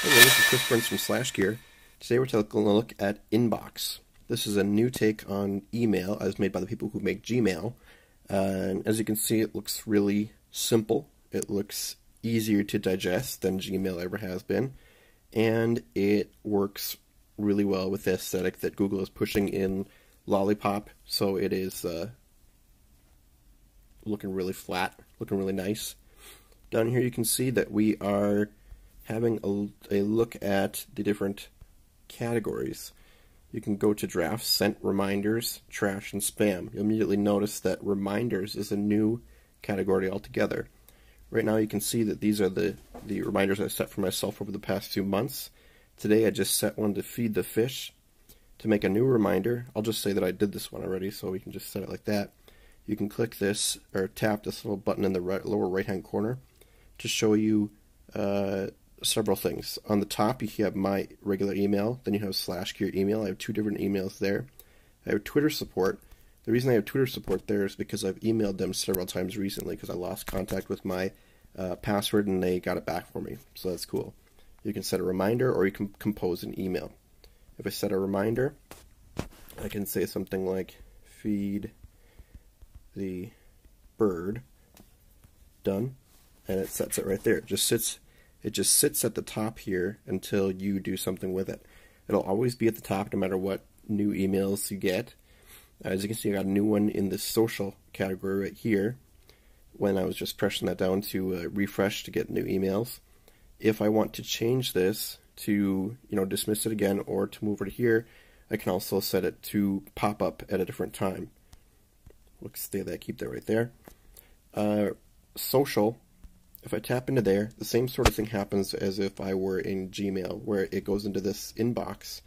Hello, this is Chris Burns from SlashGear. Today we're taking a look at Inbox. This is a new take on email as made by the people who make Gmail. And as you can see, it looks really simple. It looks easier to digest than Gmail ever has been. And it works really well with the aesthetic that Google is pushing in Lollipop. So it is uh, looking really flat, looking really nice. Down here you can see that we are having a, a look at the different categories. You can go to drafts, sent reminders, trash, and spam. You'll immediately notice that reminders is a new category altogether. Right now you can see that these are the, the reminders I set for myself over the past few months. Today I just set one to feed the fish. To make a new reminder, I'll just say that I did this one already, so we can just set it like that. You can click this, or tap this little button in the right, lower right hand corner to show you uh, several things. On the top, you have my regular email, then you have SlashGear email. I have two different emails there. I have Twitter support. The reason I have Twitter support there is because I've emailed them several times recently because I lost contact with my uh, password and they got it back for me. So that's cool. You can set a reminder or you can compose an email. If I set a reminder, I can say something like feed the bird. Done. And it sets it right there. It just sits it just sits at the top here until you do something with it. It'll always be at the top no matter what new emails you get. As you can see, I got a new one in the social category right here when I was just pressing that down to uh, refresh to get new emails. If I want to change this to, you know, dismiss it again or to move it here, I can also set it to pop up at a different time. We'll stay that, keep that right there. Uh, social, if I tap into there, the same sort of thing happens as if I were in Gmail, where it goes into this inbox,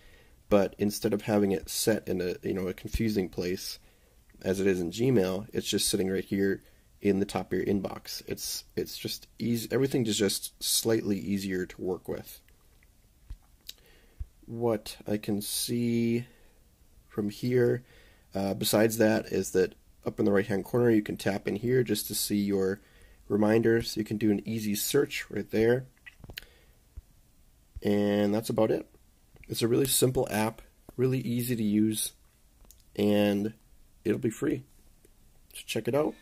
but instead of having it set in a you know a confusing place, as it is in Gmail, it's just sitting right here in the top of your inbox. It's it's just easy. Everything is just slightly easier to work with. What I can see from here, uh, besides that, is that up in the right hand corner you can tap in here just to see your reminders. You can do an easy search right there. And that's about it. It's a really simple app, really easy to use, and it'll be free. So check it out.